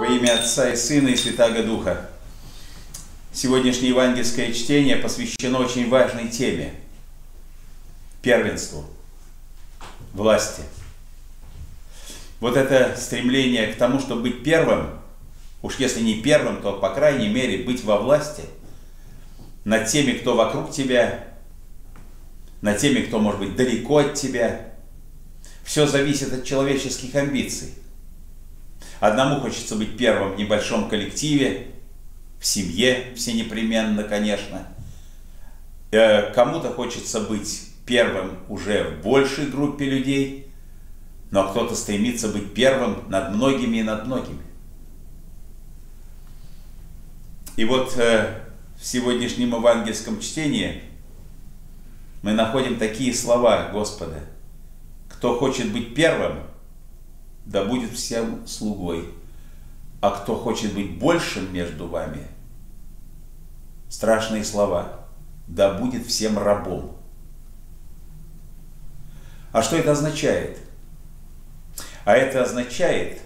Во имя Отца и Сына и Святаго Духа. Сегодняшнее евангельское чтение посвящено очень важной теме – первенству, власти. Вот это стремление к тому, чтобы быть первым, уж если не первым, то, по крайней мере, быть во власти над теми, кто вокруг тебя, над теми, кто, может быть, далеко от тебя. Все зависит от человеческих амбиций. Одному хочется быть первым в небольшом коллективе, в семье все непременно, конечно. Э, кому-то хочется быть первым уже в большей группе людей, но кто-то стремится быть первым над многими и над многими. И вот э, в сегодняшнем евангельском чтении мы находим такие слова Господа. Кто хочет быть первым, да будет всем слугой. А кто хочет быть большим между вами, страшные слова, да будет всем рабом. А что это означает? А это означает,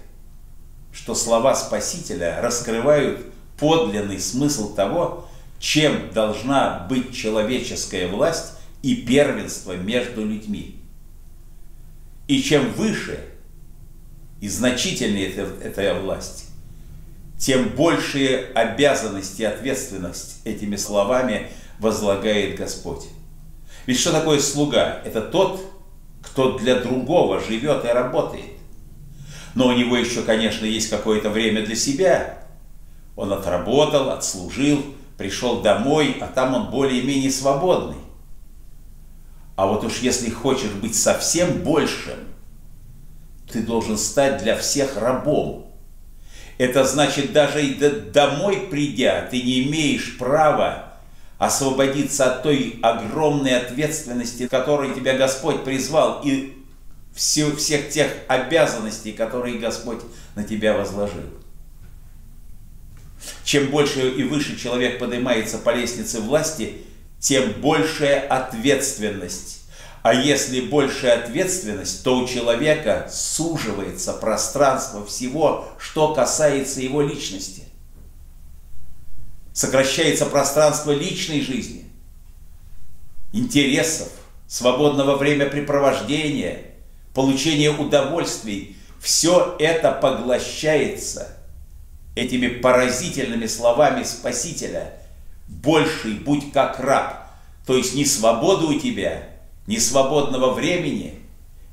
что слова Спасителя раскрывают подлинный смысл того, чем должна быть человеческая власть и первенство между людьми. И чем выше – и значительнее эта, эта власть, тем большие обязанности и ответственность этими словами возлагает Господь. Ведь что такое слуга? Это тот, кто для другого живет и работает. Но у него еще, конечно, есть какое-то время для себя. Он отработал, отслужил, пришел домой, а там он более-менее свободный. А вот уж если хочешь быть совсем большим – ты должен стать для всех рабом. Это значит, даже и домой придя, ты не имеешь права освободиться от той огромной ответственности, которой тебя Господь призвал, и все, всех тех обязанностей, которые Господь на тебя возложил. Чем больше и выше человек поднимается по лестнице власти, тем большая ответственность а если большая ответственность, то у человека суживается пространство всего, что касается его личности. Сокращается пространство личной жизни, интересов, свободного времяпрепровождения, получения удовольствий. Все это поглощается этими поразительными словами Спасителя. Больший будь как раб, то есть не свобода у тебя – ни свободного времени,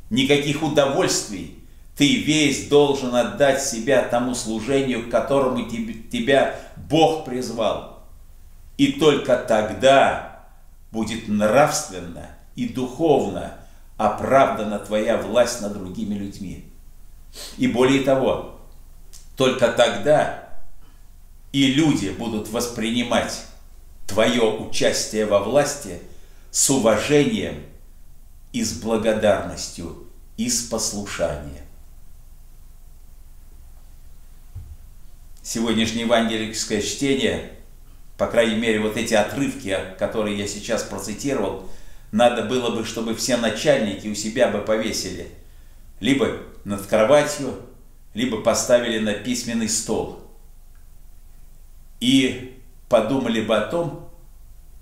никаких удовольствий. Ты весь должен отдать себя тому служению, к которому тебя Бог призвал. И только тогда будет нравственно и духовно оправдана твоя власть над другими людьми. И более того, только тогда и люди будут воспринимать твое участие во власти с уважением и с благодарностью, и с послушанием. Сегодняшнее евангельское чтение, по крайней мере, вот эти отрывки, которые я сейчас процитировал, надо было бы, чтобы все начальники у себя бы повесили. Либо над кроватью, либо поставили на письменный стол. И подумали бы о том,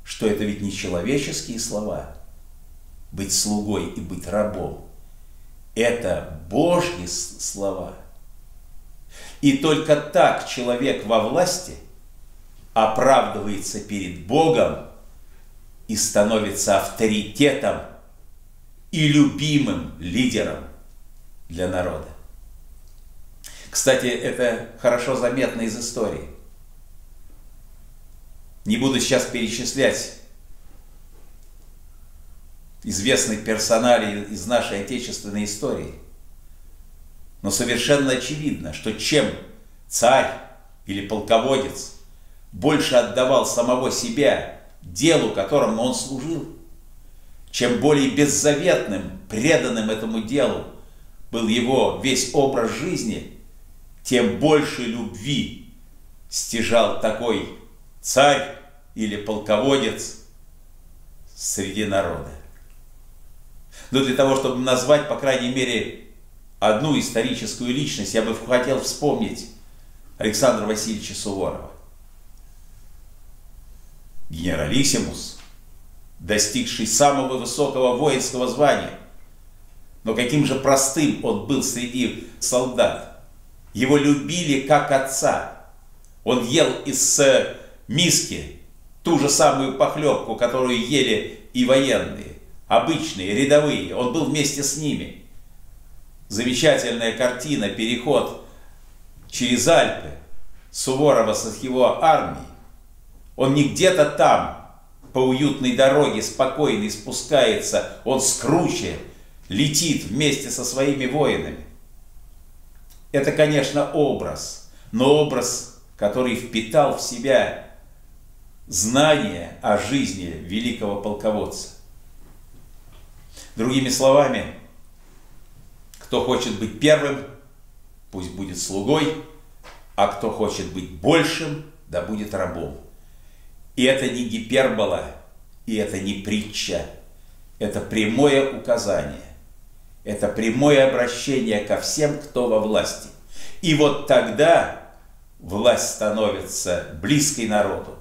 что это ведь не человеческие слова – быть слугой и быть рабом. Это Божьи слова. И только так человек во власти оправдывается перед Богом и становится авторитетом и любимым лидером для народа. Кстати, это хорошо заметно из истории. Не буду сейчас перечислять известный персоналий из нашей отечественной истории. Но совершенно очевидно, что чем царь или полководец больше отдавал самого себя делу, которому он служил, чем более беззаветным, преданным этому делу был его весь образ жизни, тем больше любви стяжал такой царь или полководец среди народа. Но для того, чтобы назвать, по крайней мере, одну историческую личность, я бы хотел вспомнить Александра Васильевича Суворова. Генералиссимус, достигший самого высокого воинского звания. Но каким же простым он был среди солдат. Его любили как отца. Он ел из э, миски ту же самую похлебку, которую ели и военные, обычные, рядовые. Он был вместе с ними. Замечательная картина, переход через Альпы Суворова с его армией. Он не где-то там, по уютной дороге, спокойный спускается, он с круче летит вместе со своими воинами. Это, конечно, образ, но образ, который впитал в себя знание о жизни великого полководца. Другими словами, кто хочет быть первым, пусть будет слугой, а кто хочет быть большим, да будет рабом. И это не гипербола, и это не притча. Это прямое указание. Это прямое обращение ко всем, кто во власти. И вот тогда власть становится близкой народу.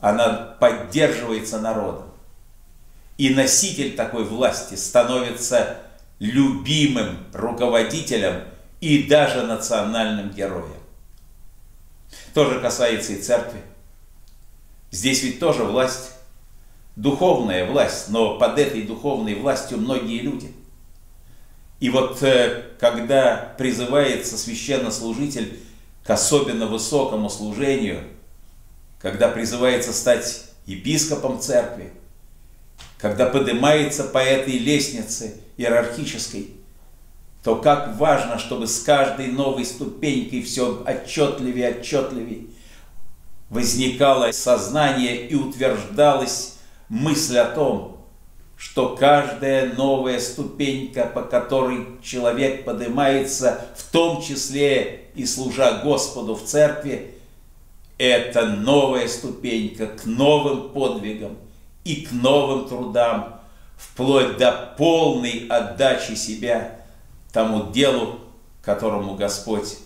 Она поддерживается народом. И носитель такой власти становится любимым руководителем и даже национальным героем. То же касается и церкви. Здесь ведь тоже власть, духовная власть, но под этой духовной властью многие люди. И вот э, когда призывается священнослужитель к особенно высокому служению, когда призывается стать епископом церкви, когда поднимается по этой лестнице иерархической, то как важно, чтобы с каждой новой ступенькой все отчетливее, отчетливее возникало сознание и утверждалась мысль о том, что каждая новая ступенька, по которой человек поднимается, в том числе и служа Господу в церкви, это новая ступенька к новым подвигам и к новым трудам, вплоть до полной отдачи себя тому делу, которому Господь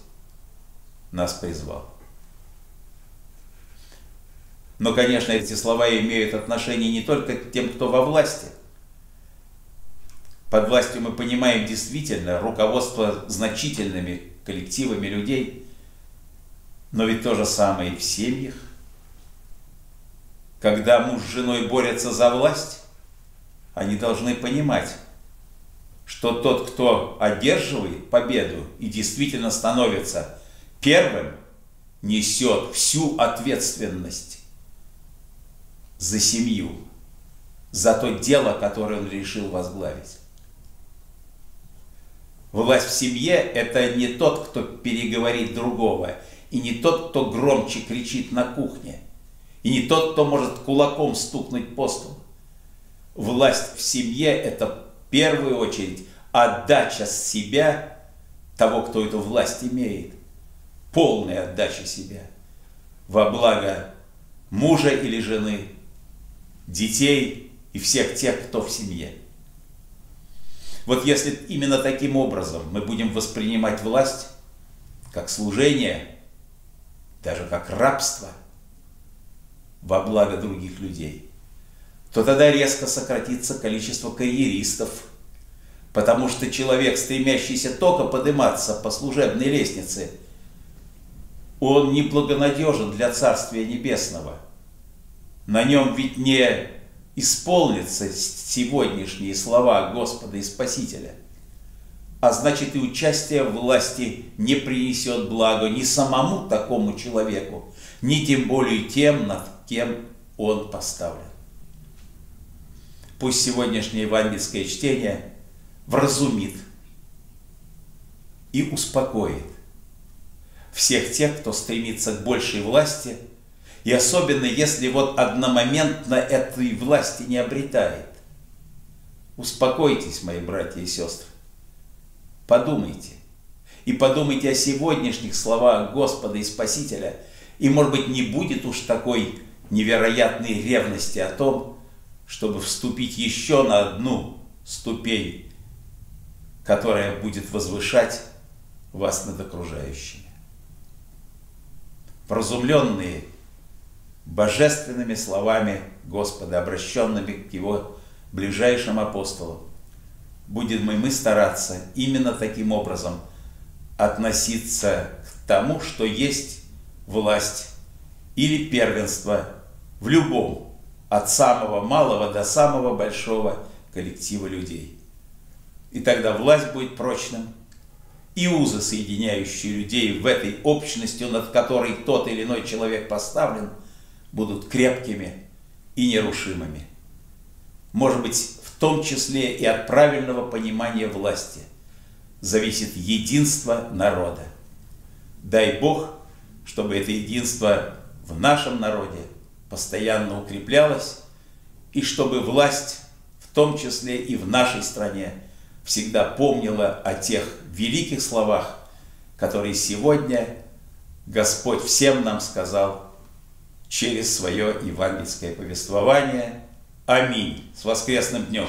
нас призвал. Но, конечно, эти слова имеют отношение не только к тем, кто во власти. Под властью мы понимаем действительно руководство значительными коллективами людей, но ведь то же самое и в семьях. Когда муж с женой борются за власть, они должны понимать, что тот, кто одерживает победу и действительно становится первым, несет всю ответственность за семью, за то дело, которое он решил возглавить. Власть в семье – это не тот, кто переговорит другого, и не тот, кто громче кричит на кухне, и не тот, кто может кулаком стукнуть по столу. Власть в семье – это в первую очередь отдача себя того, кто эту власть имеет, полная отдача себя во благо мужа или жены, детей и всех тех, кто в семье. Вот если именно таким образом мы будем воспринимать власть как служение, даже как рабство во благо других людей, то тогда резко сократится количество карьеристов, потому что человек, стремящийся только подниматься по служебной лестнице, он неблагонадежен для Царствия Небесного – на нем ведь не исполнятся сегодняшние слова Господа и Спасителя. А значит и участие в власти не принесет блага ни самому такому человеку, ни тем более тем, над кем он поставлен. Пусть сегодняшнее евангельское чтение вразумит и успокоит всех тех, кто стремится к большей власти – и особенно, если вот одномоментно этой власти не обретает. Успокойтесь, мои братья и сестры. Подумайте. И подумайте о сегодняшних словах Господа и Спасителя. И, может быть, не будет уж такой невероятной ревности о том, чтобы вступить еще на одну ступень, которая будет возвышать вас над окружающими. вразумленные божественными словами Господа, обращенными к Его ближайшим апостолам. Будем и мы стараться именно таким образом относиться к тому, что есть власть или первенство в любом, от самого малого до самого большого коллектива людей. И тогда власть будет прочным, и узы, соединяющие людей в этой общности, над которой тот или иной человек поставлен, будут крепкими и нерушимыми. Может быть, в том числе и от правильного понимания власти зависит единство народа. Дай Бог, чтобы это единство в нашем народе постоянно укреплялось, и чтобы власть, в том числе и в нашей стране, всегда помнила о тех великих словах, которые сегодня Господь всем нам сказал через свое евангельское повествование. Аминь. С воскресным днем!